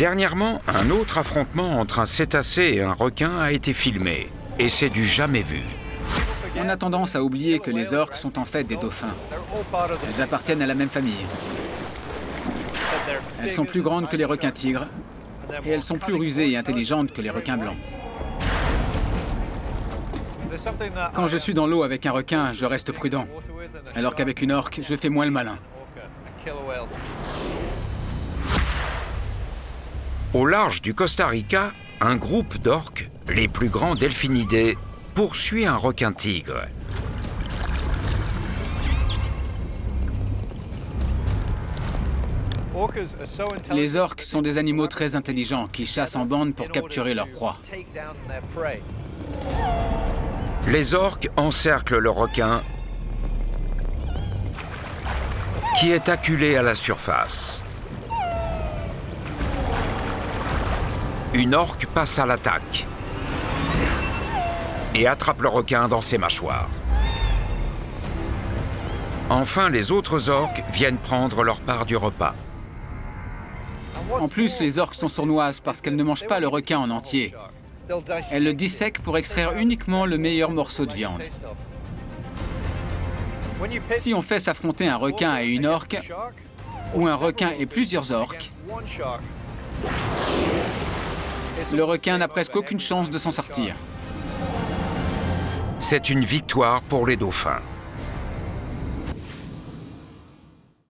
Dernièrement, un autre affrontement entre un cétacé et un requin a été filmé. Et c'est du jamais vu. On a tendance à oublier que les orques sont en fait des dauphins. Elles appartiennent à la même famille. Elles sont plus grandes que les requins tigres et elles sont plus rusées et intelligentes que les requins blancs. Quand je suis dans l'eau avec un requin, je reste prudent, alors qu'avec une orque, je fais moins le malin. Au large du Costa Rica, un groupe d'orques, les plus grands delphinidés, poursuit un requin-tigre. Les orques sont des animaux très intelligents qui chassent en bande pour capturer leur proie. Les orques encerclent le requin qui est acculé à la surface. Une orque passe à l'attaque et attrape le requin dans ses mâchoires. Enfin, les autres orques viennent prendre leur part du repas. En plus, les orques sont sournoises parce qu'elles ne mangent pas le requin en entier. Elles le dissèquent pour extraire uniquement le meilleur morceau de viande. Si on fait s'affronter un requin et une orque, ou un requin et plusieurs orques, le requin n'a presque aucune chance de s'en sortir. C'est une victoire pour les dauphins.